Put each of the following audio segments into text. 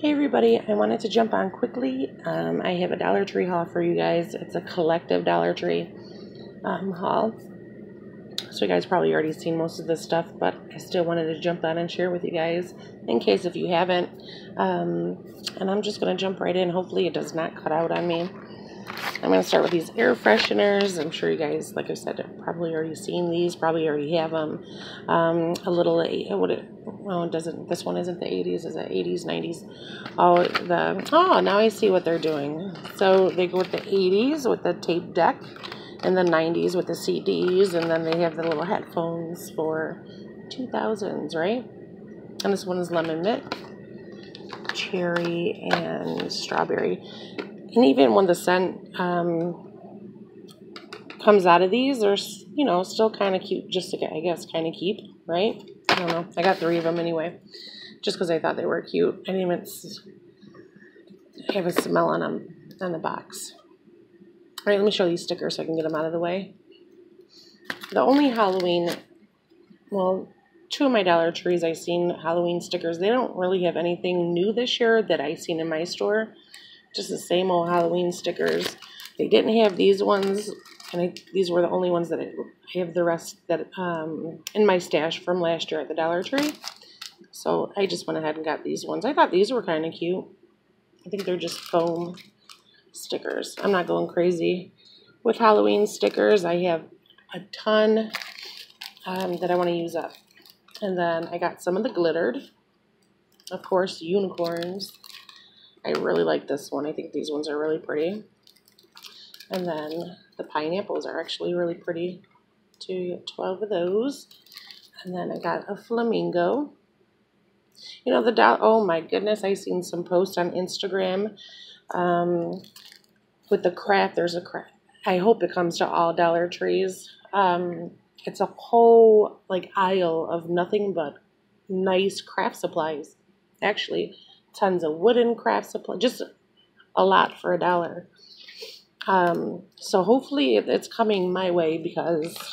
Hey everybody, I wanted to jump on quickly. Um, I have a Dollar Tree haul for you guys. It's a collective Dollar Tree um, haul. So you guys probably already seen most of this stuff, but I still wanted to jump on and share with you guys in case if you haven't. Um, and I'm just going to jump right in. Hopefully it does not cut out on me. I'm going to start with these air fresheners. I'm sure you guys, like I said, have probably already seen these, probably already have them. Um, a little, what it, well, it doesn't, this one isn't the 80s, is it 80s, 90s? Oh, the, oh, now I see what they're doing. So they go with the 80s with the tape deck, and the 90s with the CDs, and then they have the little headphones for 2000s, right? And this one is lemon mint, cherry, and strawberry and even when the scent um, comes out of these, they're you know still kind of cute, just to get I guess kind of keep, right? I don't know. I got three of them anyway, just because I thought they were cute. I didn't even have a smell on them on the box. All right, let me show these stickers so I can get them out of the way. The only Halloween, well, two of my Dollar Trees I've seen Halloween stickers. They don't really have anything new this year that I've seen in my store just the same old Halloween stickers. They didn't have these ones, and I, these were the only ones that I, have the rest that um, in my stash from last year at the Dollar Tree. So I just went ahead and got these ones. I thought these were kind of cute. I think they're just foam stickers. I'm not going crazy with Halloween stickers. I have a ton um, that I want to use up. And then I got some of the glittered. Of course, unicorns. I really like this one. I think these ones are really pretty. And then the pineapples are actually really pretty too. 12 of those. And then I got a flamingo. You know, the doll, oh my goodness, I seen some posts on Instagram um, with the craft. There's a craft. I hope it comes to all Dollar Trees. Um, it's a whole like aisle of nothing but nice craft supplies. Actually, tons of wooden craft supply, just a lot for a dollar. Um, so hopefully it's coming my way because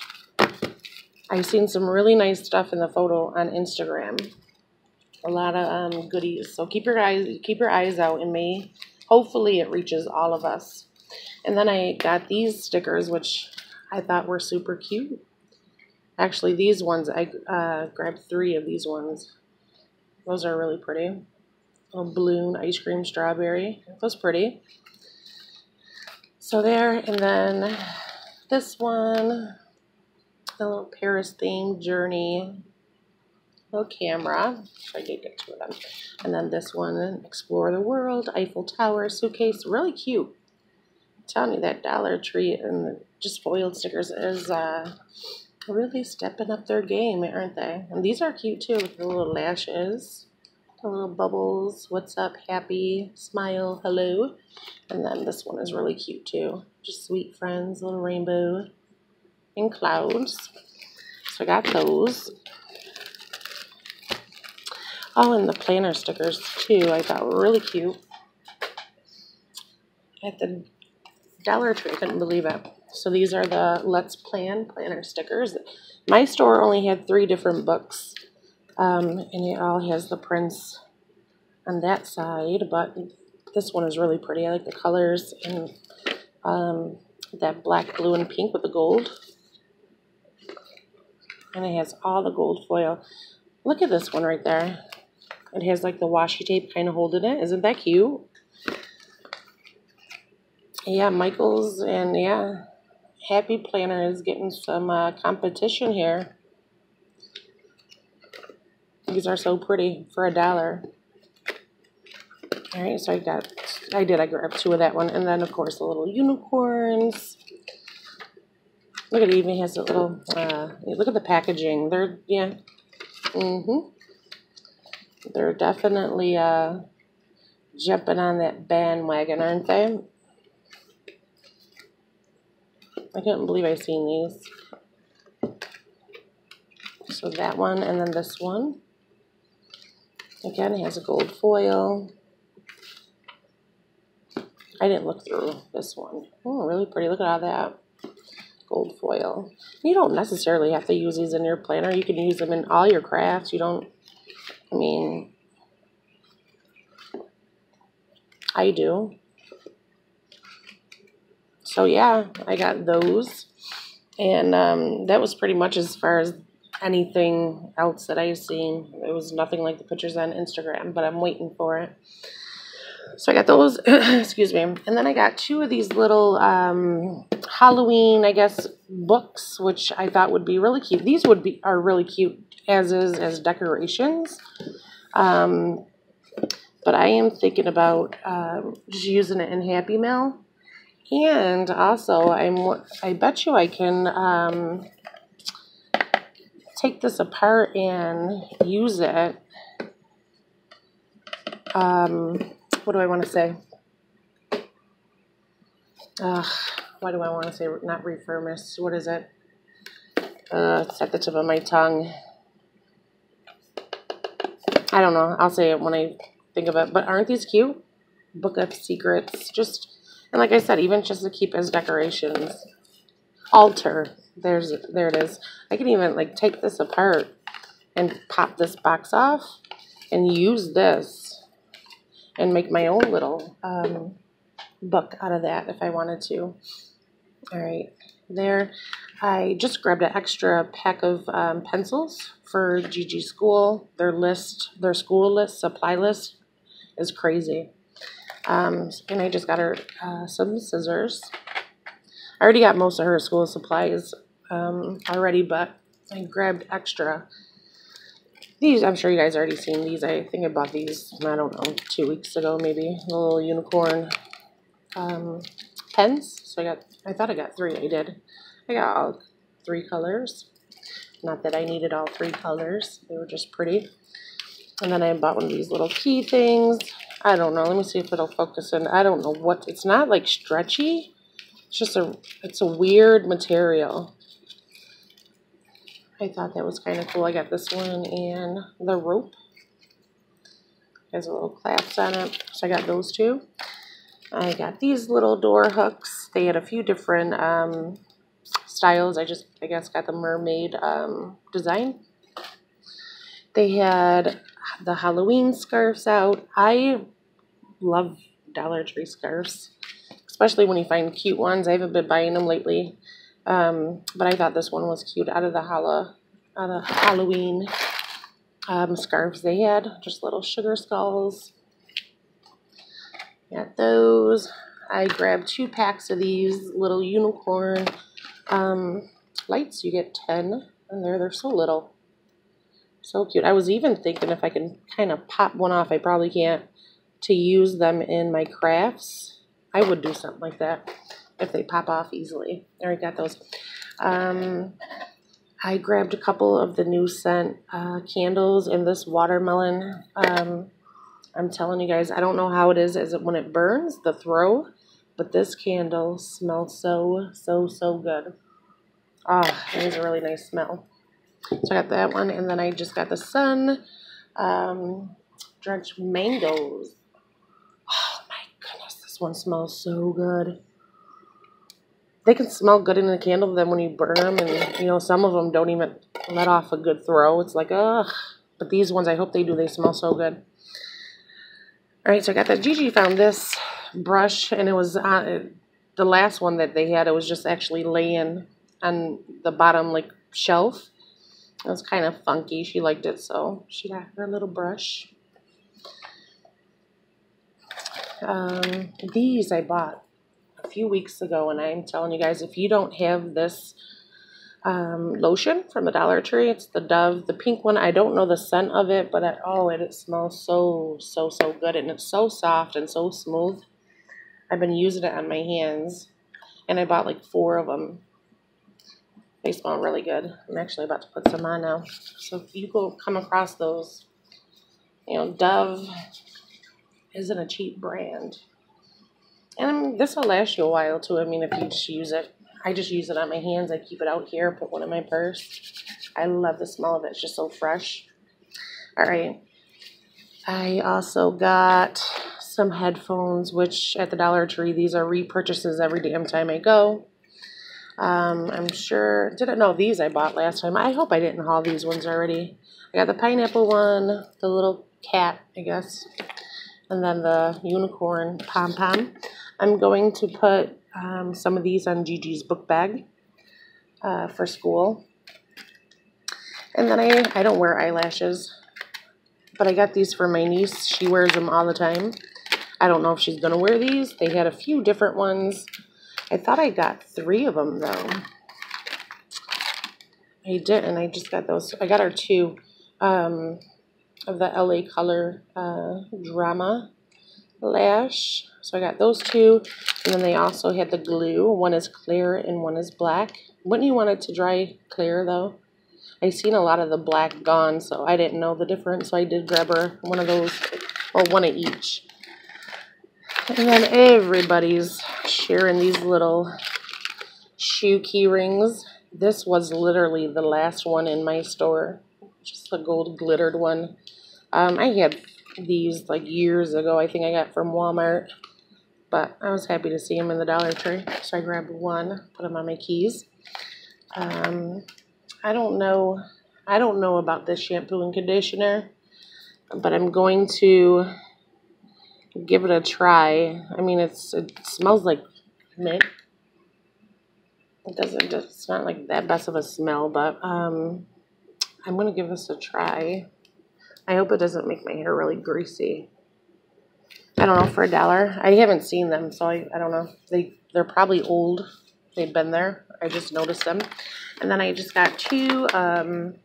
I've seen some really nice stuff in the photo on Instagram. A lot of um, goodies. So keep your eyes keep your eyes out in May. Hopefully it reaches all of us. And then I got these stickers, which I thought were super cute. Actually, these ones, I uh, grabbed three of these ones. Those are really pretty a balloon ice cream strawberry. It was pretty. So there, and then this one, the little Paris themed journey, little camera. I did get two of them. And then this one, explore the world, Eiffel Tower suitcase, really cute. Telling you that Dollar Tree and just foiled stickers is uh, really stepping up their game, aren't they? And these are cute too with the little lashes little bubbles, what's up, happy, smile, hello. And then this one is really cute too. Just sweet friends, little rainbow and clouds. So I got those. Oh, and the planner stickers too. I thought were really cute. At the Dollar Tree, I couldn't believe it. So these are the Let's Plan planner stickers. My store only had three different books um, and it all has the prints on that side, but this one is really pretty. I like the colors and um, that black, blue, and pink with the gold. And it has all the gold foil. Look at this one right there. It has like the washi tape kind of holding it. Isn't that cute? Yeah, Michaels and yeah, Happy Planner is getting some uh, competition here. These are so pretty for a dollar. All right, so I got, I did, I grabbed two of that one. And then, of course, the little unicorns. Look at it, even has a little, uh, look at the packaging. They're, yeah, mm-hmm. They're definitely uh, jumping on that bandwagon, aren't they? I couldn't believe I seen these. So that one, and then this one. Again, it has a gold foil. I didn't look through this one. Oh, really pretty. Look at all that gold foil. You don't necessarily have to use these in your planner. You can use them in all your crafts. You don't, I mean, I do. So yeah, I got those. And um, that was pretty much as far as anything else that I've seen. It was nothing like the pictures on Instagram, but I'm waiting for it. So I got those, excuse me. And then I got two of these little um, Halloween, I guess, books, which I thought would be really cute. These would be are really cute as is as decorations. Um, but I am thinking about um, just using it in Happy Mail. And also, I'm I bet you I can um, take this apart and use it. Um, what do I want to say? Uh, why do I want to say not refurbish? What is it? Uh, it's at the tip of my tongue. I don't know. I'll say it when I think of it. But aren't these cute? Book of Secrets. Just and like I said, even just to keep as decorations. Alter. There's there it is. I can even like take this apart and pop this box off and use this and make my own little um, book out of that if I wanted to. All right, there. I just grabbed an extra pack of um, pencils for Gigi School. Their list, their school list, supply list is crazy. Um, and I just got her uh, some scissors. I already got most of her school supplies um, already, but I grabbed extra. These, I'm sure you guys already seen these. I think I bought these, I don't know, two weeks ago maybe. The little unicorn um, pens. So I got, I thought I got three. I did. I got all three colors. Not that I needed all three colors. They were just pretty. And then I bought one of these little key things. I don't know. Let me see if it'll focus in. I don't know what. It's not like stretchy. It's just a, it's a weird material. I thought that was kind of cool. I got this one and the rope. Has a little clasp on it. So I got those two. I got these little door hooks. They had a few different um, styles. I just, I guess, got the mermaid um, design. They had the Halloween scarves out. I love Dollar Tree scarves, especially when you find cute ones. I haven't been buying them lately, um, but I thought this one was cute out of the Halla, out of Halloween um, scarves they had. Just little sugar skulls. Got those. I grabbed two packs of these little unicorn um, lights. You get 10, and they're, they're so little. So cute. I was even thinking if I can kind of pop one off. I probably can't to use them in my crafts, I would do something like that if they pop off easily. There, I got those. Um, I grabbed a couple of the new scent uh, candles in this watermelon. Um, I'm telling you guys, I don't know how it is as it, when it burns, the throw, but this candle smells so, so, so good. Ah, it is a really nice smell. So I got that one, and then I just got the sun um, drenched mangoes one smells so good. They can smell good in a candle, then when you burn them, and you know, some of them don't even let off a good throw. It's like, ugh. But these ones, I hope they do. They smell so good. All right, so I got that. Gigi found this brush, and it was uh, the last one that they had. It was just actually laying on the bottom, like, shelf. It was kind of funky. She liked it, so she got her little brush. Um, these I bought a few weeks ago, and I'm telling you guys, if you don't have this um, lotion from the Dollar Tree, it's the Dove, the pink one. I don't know the scent of it, but I, oh, it, it smells so, so, so good, and it's so soft and so smooth. I've been using it on my hands, and I bought like four of them. They smell really good. I'm actually about to put some on now. So if you go come across those, you know, Dove, isn't a cheap brand. And this will last you a while too. I mean, if you just use it. I just use it on my hands. I keep it out here, put one in my purse. I love the smell of it. It's just so fresh. All right. I also got some headphones, which at the Dollar Tree, these are repurchases every damn time I go. Um, I'm sure, didn't know these I bought last time. I hope I didn't haul these ones already. I got the pineapple one, the little cat, I guess and then the unicorn pom pom. I'm going to put um, some of these on Gigi's book bag uh, for school. And then I, I don't wear eyelashes, but I got these for my niece. She wears them all the time. I don't know if she's going to wear these. They had a few different ones. I thought I got three of them, though. I didn't. I just got those. I got her two um, of the LA Color uh, Drama Lash. So I got those two. And then they also had the glue. One is clear and one is black. Wouldn't you want it to dry clear, though? I seen a lot of the black gone, so I didn't know the difference. So I did grab her one of those, or one of each. And then everybody's sharing these little shoe key rings. This was literally the last one in my store. Just the gold glittered one. Um, I had these like years ago. I think I got from Walmart. But I was happy to see them in the Dollar Tree. So I grabbed one, put them on my keys. Um, I don't know. I don't know about this shampoo and conditioner. But I'm going to give it a try. I mean, it's it smells like mint. It doesn't. It's not like that best of a smell, but um, I'm gonna give this a try. I hope it doesn't make my hair really greasy. I don't know for a dollar. I haven't seen them, so I, I don't know. They they're probably old. They've been there. I just noticed them, and then I just got two um,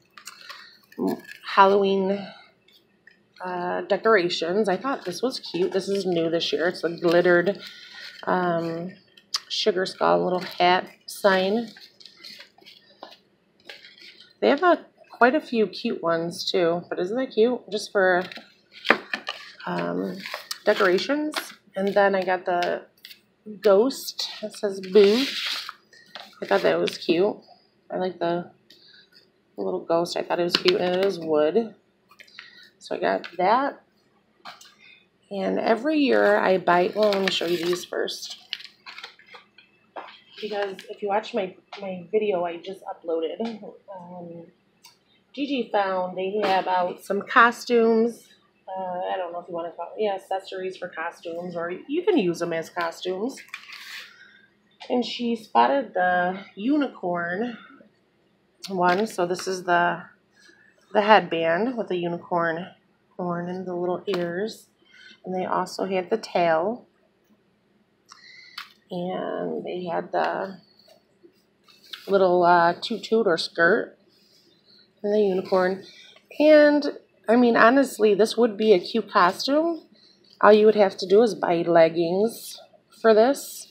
Halloween uh, decorations. I thought this was cute. This is new this year. It's a glittered um, sugar skull little hat sign. They have a, quite a few cute ones too, but isn't that cute? Just for um, decorations. And then I got the ghost. that says boo. I thought that was cute. I like the little ghost. I thought it was cute and it is wood. So I got that. And every year I buy, well, let me show you these first. Because if you watch my, my video I just uploaded, um, Gigi found they have out some costumes. Uh, I don't know if you want to call it, yeah, accessories for costumes, or you can use them as costumes. And she spotted the unicorn one. So this is the the headband with the unicorn horn and the little ears. And they also had the tail. And they had the little uh, tutu skirt the unicorn. And I mean, honestly, this would be a cute costume. All you would have to do is buy leggings for this.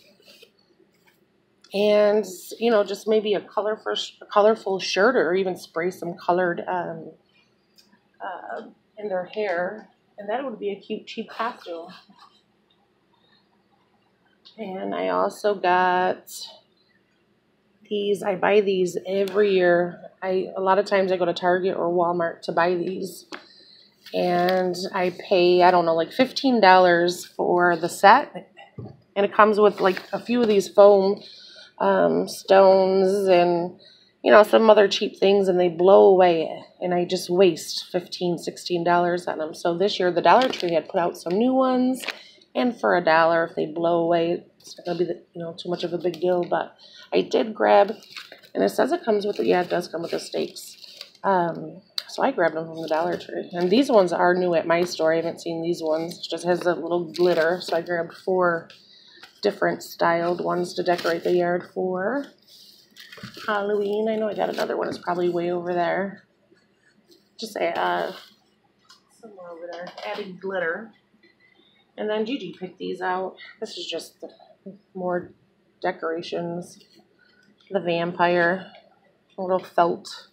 And, you know, just maybe a colorful, a colorful shirt or even spray some colored um, uh, in their hair, and that would be a cute, cheap costume. And I also got these. I buy these every year. I a lot of times I go to Target or Walmart to buy these, and I pay I don't know like fifteen dollars for the set, and it comes with like a few of these foam um, stones and you know, some other cheap things and they blow away and I just waste $15, $16 on them. So this year the Dollar Tree had put out some new ones and for a dollar if they blow away it's not to be, the, you know, too much of a big deal. But I did grab, and it says it comes with, the, yeah, it does come with the stakes. Um, so I grabbed them from the Dollar Tree. And these ones are new at my store. I haven't seen these ones. It just has a little glitter. So I grabbed four different styled ones to decorate the yard for. Halloween. I know I got another one. It's probably way over there. Just say uh, somewhere over there. Adding glitter. And then Gigi picked these out. This is just more decorations. The vampire. A little felt.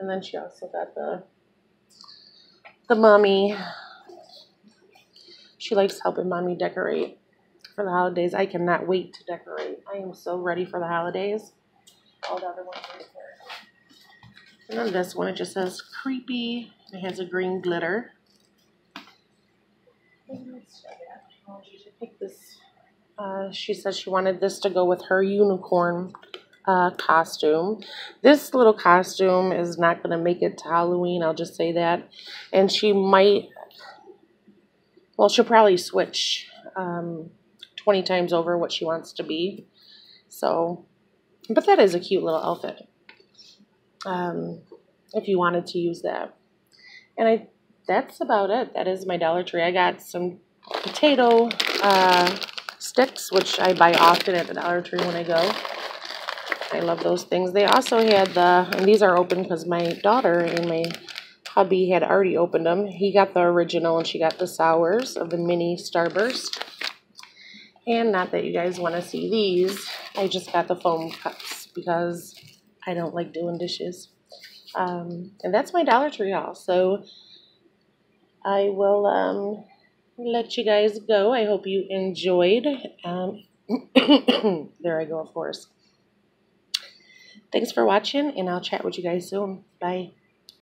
And then she also got the the mummy. She likes helping mommy decorate for the holidays. I cannot wait to decorate. I am so ready for the holidays all the other ones right there. And then this one, it just says creepy. It has a green glitter. pick this. Uh, she says she wanted this to go with her unicorn uh, costume. This little costume is not going to make it to Halloween, I'll just say that. And she might, well, she'll probably switch um, 20 times over what she wants to be. So, but that is a cute little outfit. Um, if you wanted to use that. And I that's about it. That is my Dollar Tree. I got some potato uh, sticks, which I buy often at the Dollar Tree when I go. I love those things. They also had the, and these are open because my daughter and my hubby had already opened them. He got the original and she got the sours of the mini Starburst. And not that you guys want to see these, I just got the foam cups because I don't like doing dishes. Um, and that's my Dollar Tree haul. So I will um, let you guys go. I hope you enjoyed. Um, there I go, of course. Thanks for watching, and I'll chat with you guys soon. Bye.